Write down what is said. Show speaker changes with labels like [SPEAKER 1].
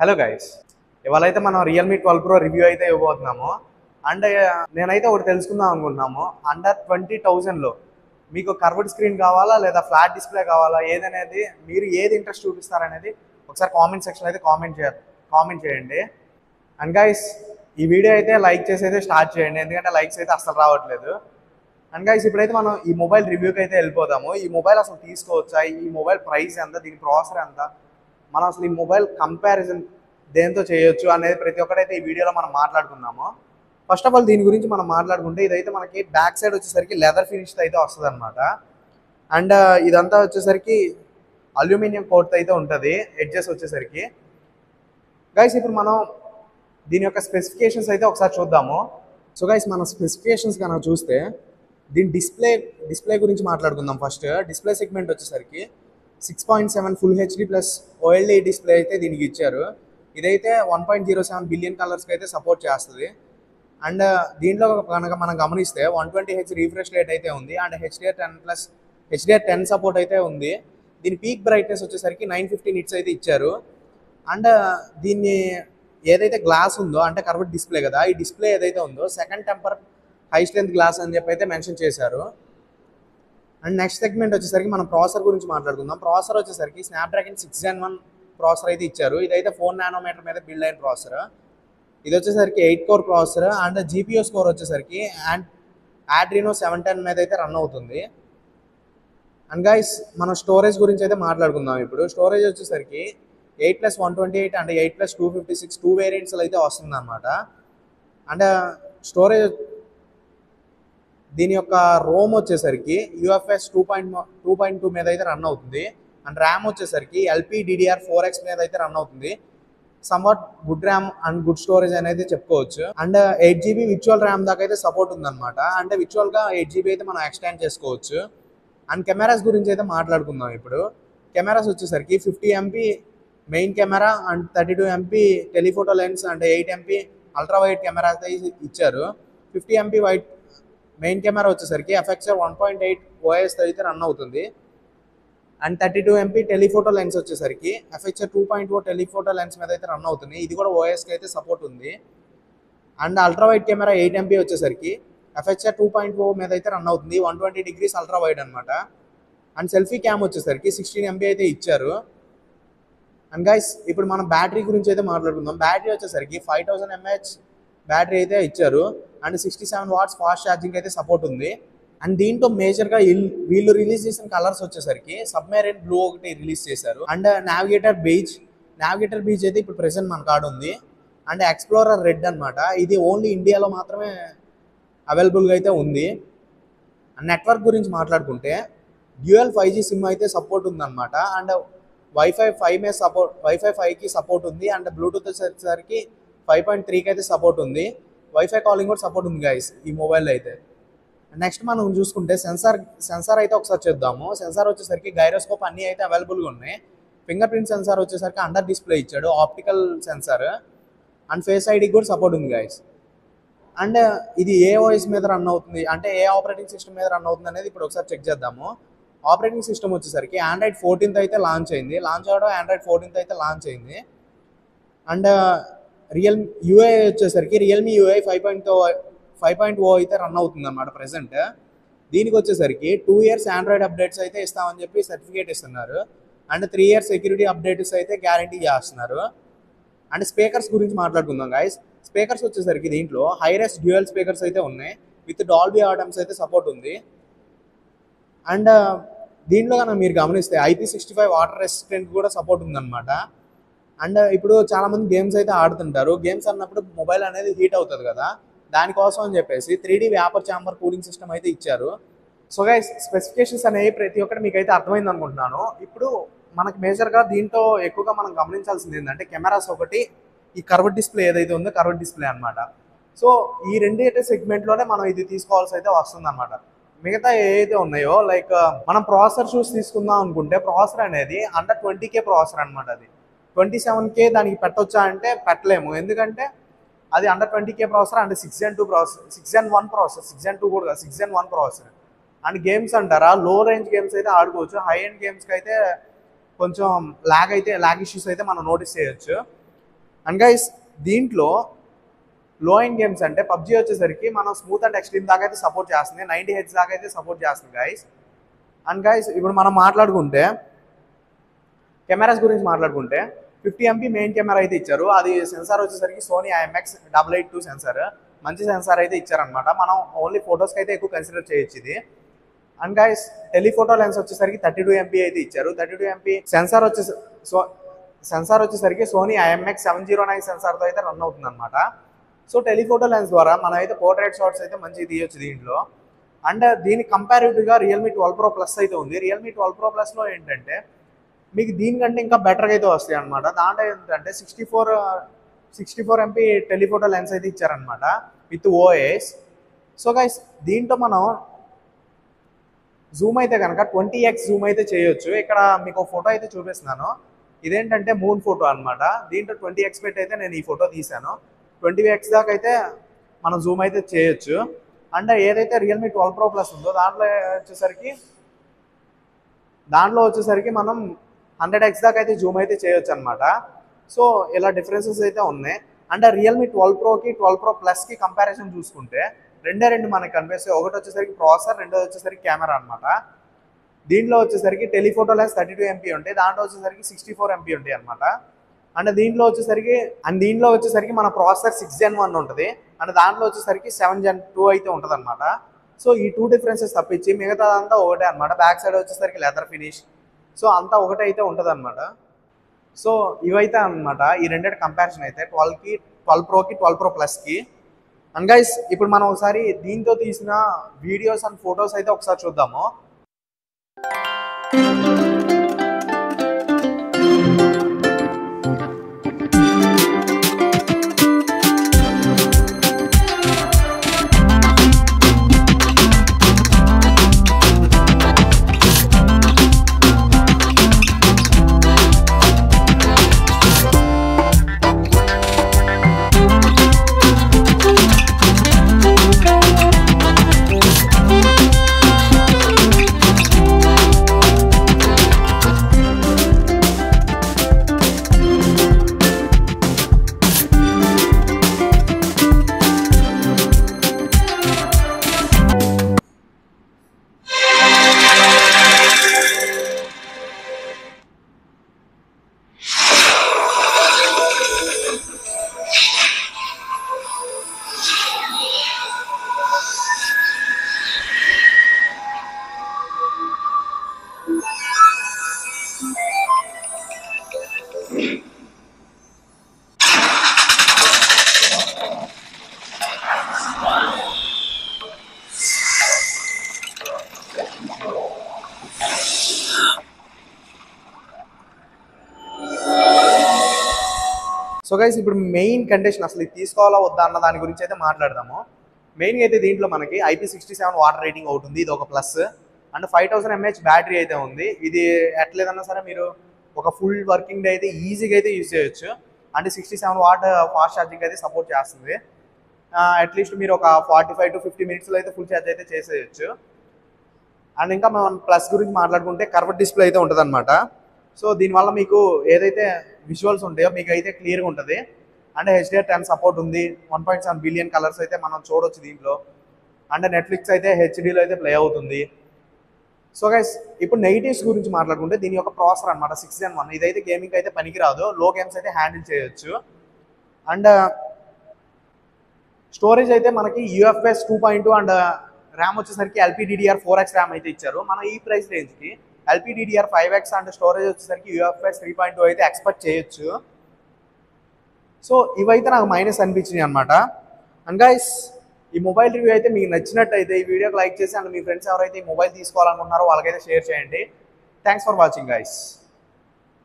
[SPEAKER 1] Hello guys ఇవాళ అయితే మనం రియల్మీ ట్వెల్వ్ ప్రో రివ్యూ అయితే ఇవ్వబోతున్నాము. అండ్ నేనైతే ఒకటి తెలుసుకుందాం అనుకుంటున్నాము. అండర్ ట్వంటీ థౌజండ్లో మీకు కర్వ్డ్ స్క్రీన్ కావాలా లేదా ఫ్లాట్ డిస్ప్లే కావాలా ఏదనేది మీరు ఏది ఇంట్రెస్ట్ చూపిస్తారనేది ఒకసారి కామెంట్ సెక్షన్ అయితే కామెంట్ చేయాలి కామెంట్ చేయండి. అండ్ గైస్ ఈ వీడియో అయితే లైక్ చేసి అయితే స్టార్ట్ చేయండి. ఎందుకంటే లైక్స్ అయితే అసలు రావట్లేదు. అండ్ గైస్ ఇప్పుడైతే మనం ఈ మొబైల్ రివ్యూకి అయితే వెళ్ళిపోదాము. ఈ మొబైల్ అసలు తీసుకోవచ్చా? ఈ మొబైల్ ప్రైస్ ఎంత? దీని ప్రాసెసర్ ఎంత? మనం అసలు ఈ మొబైల్ కంపారిజన్ దేంతో చేయొచ్చు అనేది ప్రతి ఒక్కటైతే ఈ వీడియోలో మనం మాట్లాడుకుందాము. ఫస్ట్ ఆఫ్ ఆల్ దీని గురించి మనం మాట్లాడుకుంటే ఇదైతే మనకి బ్యాక్ సైడ్ వచ్చేసరికి లెదర్ ఫినిష్ అయితే వస్తుంది అనమాట అండ్ uh, ఇదంతా వచ్చేసరికి అల్యూమినియం కోట్ అయితే ఉంటుంది ఎడ్జెస్ వచ్చేసరికి. గైస్ ఇప్పుడు మనం దీని యొక్క స్పెసిఫికేషన్స్ అయితే ఒకసారి చూద్దాము. సో గైస్ మన స్పెసిఫికేషన్స్ కనుక చూస్తే దీని డిస్ప్లే డిస్ప్లే గురించి మాట్లాడుకుందాం ఫస్ట్ డిస్ప్లే సెగ్మెంట్ వచ్చేసరికి six point seven full HD plus OLED display అయితే దీనికి ఇచ్చారు. ఇదైతే one point zero seven billion కలర్స్కి అయితే సపోర్ట్ చేస్తుంది. అండ్ uh, దీంట్లో కనుక మనం గమనిస్తే one twenty H refresh rate అయితే ఉంది. And HDR ten plus HDR ten support అయితే ఉంది. దీని పీక్ బ్రైట్నెస్ వచ్చేసరికి నైన్ ఫిఫ్టీ నిట్స్ అయితే ఇచ్చారు. అండ్ uh, దీన్ని ఏదైతే గ్లాస్ ఉందో అంటే కర్వట్ డిస్ప్లే కదా ఈ డిస్ప్లే ఏదైతే ఉందో second temper high strength glass అని చెప్పి అయితే మెన్షన్ చేశారు. అండ్ నెక్స్ట్ సెగ్మెంట్ వచ్చేసరికి మనం ప్రాసెసర్ గురించి మాట్లాడుకుందాం. ప్రాసెసర్ వచ్చేసరికి Snapdragon six gen one processor అయితే ఇచ్చారు. ఇదైతే ఫోర్ నానోమీటర్ మీద బిల్డ్ అయిన ప్రాసెసర్. ఇది వచ్చేసరికి eight core processor and GPU score వచ్చేసరికి అండ్ యాడ్రీనో సెవెన్ టెన్ మీద అయితే రన్ అవుతుంది. అండ్ గైస్ మనం స్టోరేజ్ గురించి అయితే మాట్లాడుకుందాం ఇప్పుడు. స్టోరేజ్ వచ్చేసరికి eight plus one twenty eight and eight plus two fifty six two వేరియంట్స్లో అయితే వస్తుంది అనమాట అండ్ స్టోరేజ్ దీని యొక్క రోమ్ వచ్చేసరికి UFS two point two point two మీద అయితే రన్ అవుతుంది. అండ్ ర్యామ్ వచ్చేసరికి ఎల్పీ డిడిఆర్ ఫోర్ ఎక్స్ మీద అయితే రన్ అవుతుంది. Somewhat good RAM and good storage అనేది చెప్పుకోవచ్చు. అండ్ ఎయిట్ జీబీ విచువల్ ర్యామ్ దాకా అయితే సపోర్ట్ ఉందన్నమాట. అంటే విచువల్గా ఎయిట్ జీబీ అయితే మనం ఎక్స్టెండ్ చేసుకోవచ్చు. అండ్ కెమెరాస్ గురించి అయితే మాట్లాడుకుందాం ఇప్పుడు. కెమెరాస్ వచ్చేసరికి fifty MP main camera and thirty two MP telephoto lens and eight MP ultra wide camera అయితే ఇచ్చారు. Fifty MP wide main camera వచ్చేసరికి FXR one point eight OS అయితే రన్ అవుతుంది. And thirty two MP telephoto lens వచ్చేసరికి FHR two point four telephoto lens మీద అయితే run అవుతుంది. ఇది కూడా ఓఎస్కి అయితే సపోర్ట్ ఉంది. And ultrawide camera eight MP వచ్చేసరికి ఎఫ్హెచ్ఆర్ టూ పాయింట్ ఫోర్ మీద అయితే రన్ అవుతుంది. వన్ ట్వంటీ డిగ్రీస్ అల్ట్రావైడ్ అనమాట అండ్ సెల్ఫీ క్యామ్ వచ్చేసరికి సిక్స్టీన్ ఎంపీ అయితే ఇచ్చారు. అండ్ గైస్ ఇప్పుడు మనం బ్యాటరీ గురించి అయితే మాట్లాడుకుందాం. బ్యాటరీ వచ్చేసరికి ఫైవ్ థౌసండ్ ఎంహెచ్ బ్యాటరీ అయితే ఇచ్చారు. And sixty seven watts fast charging అయితే సపోర్ట్ ఉంది. అండ్ దీంట్లో మేజర్గా వీళ్ళు రిలీజ్ చేసిన కలర్స్ వచ్చేసరికి సబ్మెరైన్ బ్లూ ఒకటి రిలీజ్ చేశారు. And navigator beach navigator beach అయితే ఇప్పుడు ప్రెసెంట్ మన కాడ ఉంది. అండ్ ఎక్స్ప్లోరర్ రెడ్ అనమాట ఇది ఓన్లీ ఇండియాలో మాత్రమే అవైలబుల్గా అయితే ఉంది. నెట్వర్క్ గురించి మాట్లాడుకుంటే డ్యూయల్ ఫైవ్ జీ సిమ్ అయితే సపోర్ట్ ఉందన్నమాట. అండ్ వైఫై ఫైవ్ మే సపోర్ట్ వైఫై ఫైవ్కి సపోర్ట్ ఉంది. అండ్ బ్లూటూత్ వచ్చేసరికి ఫైవ్ పాయింట్ త్రీకి అయితే సపోర్ట్ ఉంది. వైఫై కాలింగ్ కూడా సపోర్ట్ ఉంది గాయస్ ఈ మొబైల్లో అయితే. నెక్స్ట్ మనం చూసుకుంటే సెన్సార్ సెన్సార్ అయితే ఒకసారి చేద్దాము. సెన్సార్ వచ్చేసరికి గైరోస్కోప్ అన్నీ అయితే అవైలబుల్గా ఉన్నాయి. ఫింగర్ ప్రింట్ సెన్సార్ వచ్చేసరికి అండర్ డిస్ప్లే ఇచ్చాడు. ఆప్టికల్ సెన్సార్ అండ్ ఫేస్ ఐడికి కూడా సపోర్ట్ ఉంది గైస్ అండ్ uh, ఇది ఏ వాయిస్ మీద రన్ అవుతుంది. అంటే ఏ ఆపరేటింగ్ సిస్టమ్ మీద రన్ అవుతుంది అనేది ఇప్పుడు ఒకసారి చెక్ చేద్దాము. ఆపరేటింగ్ సిస్టమ్ వచ్చేసరికి ఆండ్రాయిడ్ ఫోర్టీన్త్ అయితే లాంచ్ అయింది. లాంచ్ అవడం ఆండ్రాయిడ్ ఫోర్టీన్త్ అయితే లాంచ్ అయింది. అండ్ రియల్ యూఐ వచ్చేసరికి Realme UI five point five point O అయితే రన్ అవుతుంది అనమాట ప్రెసెంట్ దీనికి వచ్చేసరికి టూ ఇయర్స్ ఆండ్రాయిడ్ అప్డేట్స్ అయితే ఇస్తామని చెప్పి సర్టిఫికేట్ ఇస్తున్నారు. And three years security updates అయితే గ్యారంటీ చేస్తున్నారు. అండ్ స్పీకర్స్ గురించి మాట్లాడుకుందాం గాయస్ స్పీకర్స్ వచ్చేసరికి దీంట్లో హైరెస్ డ్యూయల్ స్పీకర్స్ అయితే ఉన్నాయి. విత్ డాల్బీ ఆటమ్స్ అయితే సపోర్ట్ ఉంది. అండ్ uh, దీంట్లో కనుక మీరు గమనిస్తే IP sixty five water resistant కూడా సపోర్ట్ ఉందన్నమాట. అండ్ ఇప్పుడు చాలామంది గేమ్స్ అయితే ఆడుతుంటారు. గేమ్స్ అన్నప్పుడు మొబైల్ అనేది హీట్ అవుతుంది కదా. దానికోసం అని చెప్పేసి three D vapour chamber cooling system అయితే ఇచ్చారు. సో గైస్ స్పెసిఫికేషన్స్ అనేవి ప్రతి ఒక్కటి మీకు అయితే అర్థమైంది అనుకుంటున్నాను. ఇప్పుడు మనకి మేజర్గా దీంట్లో ఎక్కువగా మనం గమనించాల్సింది ఏంటంటే కెమెరాస్ ఒకటి ఈ కర్వ్ డిస్ప్లే ఏదైతే ఉందో కర్వ్ డిస్ప్లే అనమాట సో ఈ రెండింటి సెగ్మెంట్లోనే మనం ఇది తీసుకోవాల్సి అయితే వస్తుంది అనమాట మిగతా ఏదైతే ఉన్నాయో లైక్ మనం ప్రాసెసర్ చూసి తీసుకుందాం అనుకుంటే ప్రాసెసర్ అనేది అండర్ ట్వంటీ కే ప్రాసెసర్ అనమాట అది. ట్వంటీ సెవెన్ కే దానికి పెట్టొచ్చా అంటే పెట్టలేము. ఎందుకంటే అది under twenty K processor and six gen two processor six gen one processor six gen two కూడా six gen one processor and games అంటారా? లో రేంజ్ గేమ్స్ అయితే ఆడుకోవచ్చు. హై ఎండ్ గేమ్స్కి అయితే కొంచెం ల్యాగ్ అయితే ల్యాగ్ ఇష్యూస్ అయితే మనం నోటీస్ చేయొచ్చు. అండ్ గైస్ దీంట్లో లో ఎండ్ గేమ్స్ అంటే పబ్జీ వచ్చేసరికి మనం స్మూత్ అండ్ ఎక్స్ట్రీమ్ దాకా అయితే సపోర్ట్ చేస్తుంది. నైంటీ హెచ్ దాకా అయితే సపోర్ట్ చేస్తుంది గైస్ అండ్ గైస్ ఇప్పుడు మనం మాట్లాడుకుంటే కెమెరాస్ గురించి మాట్లాడుకుంటే ఫిఫ్టీ ఎంపీ మెయిన్ కెమెరా అయితే ఇచ్చారు. అది సెన్సార్ వచ్చేసరికి Sony IMX double eight two sensor మంచి సెన్సార్ అయితే ఇచ్చారనమాట మనం ఓన్లీ ఫొటోస్కి అయితే ఎక్కువ కన్సిడర్ చేయొచ్చు ఇది. అండ్ గైస్ టెలిఫోటో లెన్స్ వచ్చేసరికి థర్టీ టూ ఎంపీ అయితే ఇచ్చారు. థర్టీ టూ ఎంపీ సెన్సార్ వచ్చేసరి సో సెన్సార్ వచ్చేసరికి Sony IMX seven zero nine సెన్సార్తో అయితే రన్ అవుతుంది అనమాట సో టెలిఫోటో లెన్స్ ద్వారా మనం అయితే పోర్ట్రేట్ షాట్స్ అయితే మంచిగా తీయొచ్చు దీంట్లో. అండ్ దీనికి కంపారిటివ్గా రియల్మీ ట్వెల్వ్ ప్రో ప్లస్ అయితే ఉంది. రియల్మీ ట్వెల్వ్ ప్రో ప్లస్లో ఏంటంటే మీకు దీనికంటే ఇంకా బెటర్గా అయితే వస్తాయి అనమాట దాంట్లో ఏంటంటే sixty four sixty four MP telephoto lens అయితే ఇచ్చారనమాట విత్ ఓఎస్ సో గైస్ దీంట్లో మనం జూమ్ అయితే కనుక ట్వంటీ ఎక్స్ జూమ్ అయితే చేయొచ్చు. ఇక్కడ మీకు ఫోటో అయితే చూపిస్తున్నాను. ఇదేంటంటే మూన్ ఫోటో అన్నమాట. దీంట్లో ట్వంటీ ఎక్స్ పెట్టి అయితే నేను ఈ ఫోటో తీశాను. ట్వంటీ ఎక్స్ దాకా అయితే మనం జూమ్ అయితే చేయొచ్చు. అండ్ ఏదైతే రియల్మీ ట్వెల్వ్ ప్రో ప్లస్ ఉందో దాంట్లో వచ్చేసరికి దాంట్లో వచ్చేసరికి మనం హండ్రెడ్ ఎక్స్ దాకా అయితే జూమ్ అయితే చేయొచ్చు అనమాట సో ఇలా డిఫరెన్సెస్ అయితే ఉన్నాయి. అంటే రియల్మీ ట్వెల్వ్ ప్రోకి ట్వెల్వ్ ప్రో ప్లస్కి కంపారిజన్ చూసుకుంటే రెండే రెండు మనకి కనిపిస్తాయి. ఒకటి వచ్చేసరికి ప్రాసెసర్ రెండోది వచ్చేసరికి కెమెరా అనమాట దీంట్లో వచ్చేసరికి telephoto lens thirty two MP ఉంటాయి. దాంట్లో వచ్చేసరికి సిక్స్టీ ఫోర్ ఎంపీ ఉంటాయి అనమాట అండ్ దీంట్లో వచ్చేసరికి అండ్ దీంట్లో వచ్చేసరికి మన ప్రాసెసర్ సిక్స్ జెన్ వన్ ఉంటుంది. అండ్ దాంట్లో వచ్చేసరికి సెవెన్ జెన్ టూ అయితే ఉంటుంది అనమాట సో ఈ టూ డిఫరెన్సెస్ తప్పించి మిగతాదంతా ఒకటే అనమాట బ్యాక్ సైడ్ వచ్చేసరికి లెదర్ ఫినిష్ సో అంతా ఒకటైతే ఉంటుంది అనమాట సో ఇవైతే అనమాట ఈ రెండింటి కంపారిజన్ అయితే ట్వెల్వ్కి ట్వెల్వ్ ప్రోకి ట్వెల్వ్ ప్రో ప్లస్కి అండ్ గైస్ ఇప్పుడు మనం ఒకసారి దీంతో తీసిన వీడియోస్ అండ్ ఫొటోస్ అయితే ఒకసారి చూద్దాము. సో గైస్ ఇప్పుడు మెయిన్ కండిషన్ అసలు ఇది తీసుకోవాలా వద్దా అన్న దాని గురించి అయితే మాట్లాడదాము. మెయిన్గా అయితే దీంట్లో మనకి IP sixty seven water rating అవుతుంది ఇది ఒక plus and five thousand mAh battery అయితే ఉంది. ఇది ఎట్లేదన్నా సరే మీరు ఒక ఫుల్ వర్కింగ్ డే అయితే ఈజీగా అయితే యూజ్ చేయొచ్చు. అంటే sixty seven watt fast charging అయితే సపోర్ట్ చేస్తుంది. Uh, అట్లీస్ట్ మీరు ఒక ఫార్టీ ఫైవ్ టు ఫిఫ్టీ మినిట్స్లో అయితే ఫుల్ ఛార్జ్ అయితే చేసేయచ్చు. అండ్ ఇంకా మనం ప్లస్ గురించి మాట్లాడుకుంటే కర్వ్ డిస్ప్లే అయితే ఉంటుంది సో దీనివల్ల మీకు ఏదైతే విజువల్స్ ఉంటాయో మీకు అయితే క్లియర్గా ఉంటుంది. అంటే హెచ్డిఆర్ టెన్ సపోర్ట్ ఉంది. One point seven billion colours అయితే మనం చూడొచ్చు దీంట్లో. అంటే నెట్ఫ్లిక్స్ అయితే హెచ్డీలో అయితే ప్లే అవుతుంది. సో గైస్ ఇప్పుడు నెగిటివ్స్ గురించి మాట్లాడుకుంటే దీని యొక్క ప్రాసెసర్ అనమాట సిక్స్ జెన్ వన్ ఇదైతే గేమింగ్ అయితే పనికిరాదు. లో గేమ్స్ అయితే హ్యాండిల్ చేయొచ్చు. అండ్ uh, స్టోరేజ్ అయితే మనకి UFS two point and RAM వచ్చేసరికి ఎల్పీడీడీఆర్ ఫోర్ ఎక్స్ ర్యామ్ అయితే ఇచ్చారు. మన ఈ ప్రైస్ రేంజ్కి LPDDR five X and storage వచ్చేసరికి యూఎఫ్ఎస్ త్రీ పాయింట్ టూ అయితే ఎక్స్పెక్ట్ చేయొచ్చు. సో ఇవైతే నాకు మైనస్ అనిపించినాయి అనమాట అండ్ గైస్ ఈ మొబైల్ రివ్యూ అయితే మీకు నచ్చినట్టయితే ఈ వీడియోకి లైక్ చేసి అండ్ మీ ఫ్రెండ్స్ ఎవరైతే ఈ మొబైల్ తీసుకోవాలనుకుంటున్నారో వాళ్ళకైతే షేర్ చేయండి. Thanks for watching guys